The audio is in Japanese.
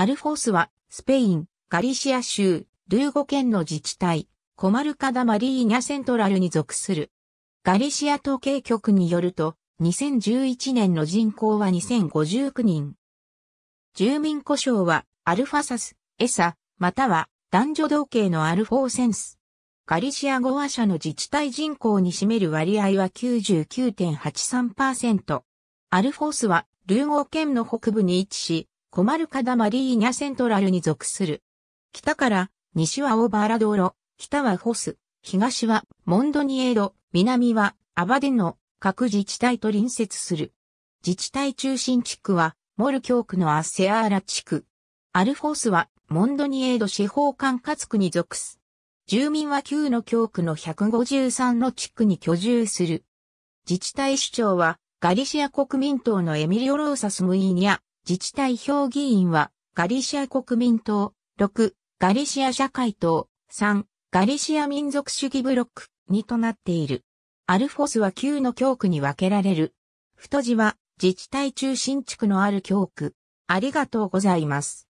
アルフォースは、スペイン、ガリシア州、ルーゴ県の自治体、コマルカダマリーニャセントラルに属する。ガリシア統計局によると、2011年の人口は2059人。住民故障は、アルファサス、エサ、または、男女同型のアルフォーセンス。ガリシア語話者の自治体人口に占める割合は99.83%。アルフォースは、ルーゴ県の北部に位置し、コマルカダマリーニャセントラルに属する。北から、西はオーバーラ道路、北はフォス、東はモンドニエード、南はアバデンの各自治体と隣接する。自治体中心地区は、モル教区のアッセアーラ地区。アルフォースは、モンドニエード司法管轄区に属す。住民は旧の教区の153の地区に居住する。自治体首長は、ガリシア国民党のエミリオ・ローサス・ムイーニャ。自治体評議員は、ガリシア国民党、6、ガリシア社会党、3、ガリシア民族主義ブロック、2となっている。アルフォスは9の教区に分けられる。太字は、自治体中心地区のある教区。ありがとうございます。